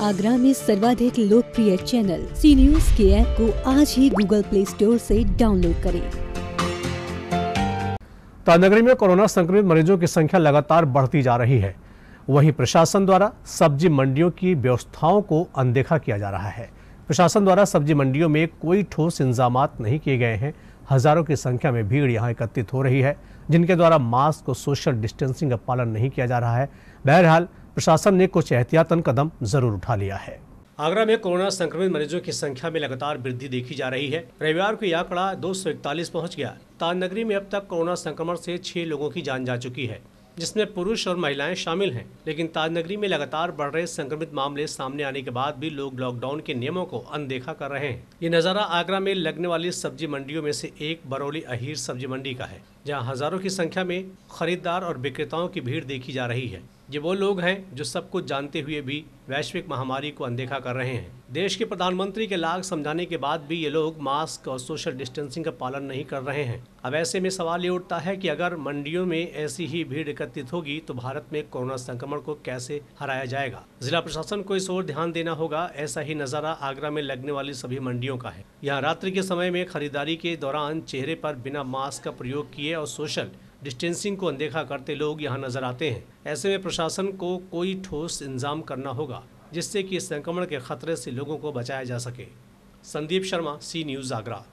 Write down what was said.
आगरा में सर्वाधिक लोकप्रिय चैनल सी न्यूज़ के ऐप को आज ही गूगल प्ले स्टोर से डाउनलोड करें। ताजनगरी में कोरोना संक्रमित मरीजों की संख्या लगातार बढ़ती जा रही है। वहीं प्रशासन द्वारा सब्ज़ी मंडियों की व्यवस्थाओं को अनदेखा किया जा रहा है। प्रशासन द्वारा सब्ज़ी मंडियों में कोई ठोस इंजाम नहीं किए गए हैं। हज़ारों की संख्या में भीड़ यहाँ एकत्रित हो रही है, जिनके द्वारा मास्क और सोशल डिस्टेंसिंग का पालन नहीं किया जा रहा है। बहरहाल प्रशासन ने कुछ एहतियातन कदम ज़रूर उठा लिया है। आगरा में कोरोना संक्रमित मरीजों की संख्या में लगातार वृद्धि देखी जा रही है। रविवार को यह आंकड़ा दो पहुँच गया। ताजनगरी में अब तक कोरोना संक्रमण से छह लोगों की जान जा चुकी है, जिसमें पुरुष और महिलाएँ शामिल हैं। लेकिन ताजनगरी में लगातार बढ़ रहे संक्रमित मामले सामने आने के बाद भी लोग लॉकडाउन के नियमों को अनदेखा कर रहे हैं। ये नज़ारा आगरा में लगने वाली सब्ज़ी मंडियों में से एक बरौली अहीर सब्ज़ी मंडी का है, जहाँ हज़ारों की संख्या में खरीदार और विक्रेताओं की भीड़ देखी जा रही है। ये वो लोग हैं जो सब कुछ जानते हुए भी वैश्विक महामारी को अनदेखा कर रहे हैं। देश के प्रधानमंत्री के लाग समझाने के बाद भी ये लोग मास्क और सोशल डिस्टेंसिंग का पालन नहीं कर रहे हैं। अब ऐसे में सवाल ये उठता है कि अगर मंडियों में ऐसी ही भीड़ एकत्रित होगी तो भारत में कोरोना संक्रमण को कैसे हराया जाएगा? जिला प्रशासन को इस ओर ध्यान देना होगा, ऐसा ही नज़ारा आगरा में लगने वाली सभी मंडियों का है। यहाँ रात्रि के समय में खरीदारी के दौरान चेहरे पर बिना मास्क का प्रयोग किए और सोशल डिस्टेंसिंग को अनदेखा करते लोग यहाँ नज़र आते हैं। ऐसे में प्रशासन को कोई ठोस इंतज़ाम करना होगा, जिससे कि संक्रमण के खतरे से लोगों को बचाया जा सके। Sandeep Sharma, C news Agra.